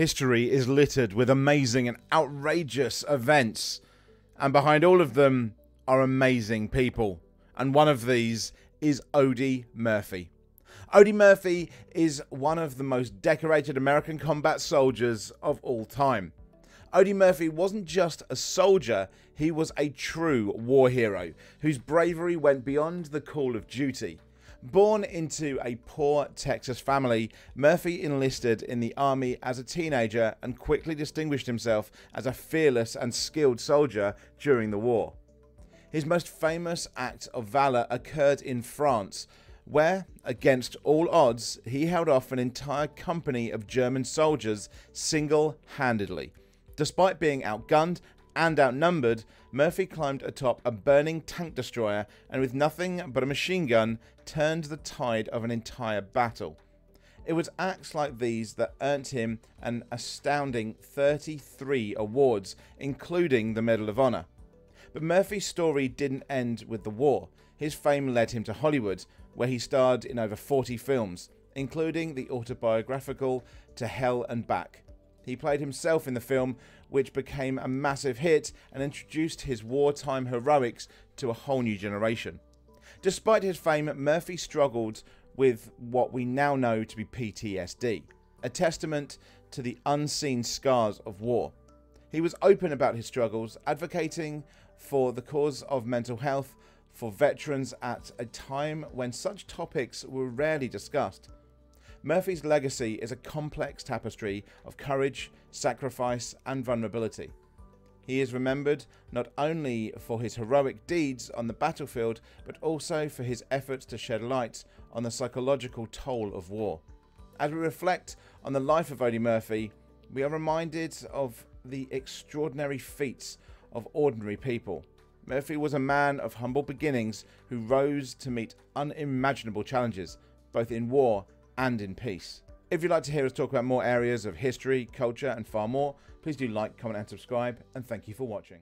History is littered with amazing and outrageous events, and behind all of them are amazing people. And one of these is Audie Murphy. Audie Murphy is one of the most decorated American combat soldiers of all time. Audie Murphy wasn't just a soldier, he was a true war hero whose bravery went beyond the call of duty. Born into a poor Texas family, Murphy enlisted in the army as a teenager and quickly distinguished himself as a fearless and skilled soldier during the war. His most famous act of valour occurred in France, where, against all odds, he held off an entire company of German soldiers single handedly. Despite being outgunned and outnumbered, Murphy climbed atop a burning tank destroyer and, with nothing but a machine gun, turned the tide of an entire battle. It was acts like these that earned him an astounding 33 awards, including the Medal of Honor. But Murphy's story didn't end with the war. His fame led him to Hollywood, where he starred in over 40 films, including the autobiographical To Hell and Back. He played himself in the film, which became a massive hit and introduced his wartime heroics to a whole new generation. Despite his fame, Murphy struggled with what we now know to be PTSD, a testament to the unseen scars of war. He was open about his struggles, advocating for the cause of mental health for veterans at a time when such topics were rarely discussed. Murphy's legacy is a complex tapestry of courage, sacrifice, and vulnerability. He is remembered not only for his heroic deeds on the battlefield, but also for his efforts to shed light on the psychological toll of war. As we reflect on the life of Audie Murphy, we are reminded of the extraordinary feats of ordinary people. Murphy was a man of humble beginnings who rose to meet unimaginable challenges, both in war and in peace. If you'd like to hear us talk about more areas of history, culture, and far more, please do like, comment, and subscribe, and thank you for watching.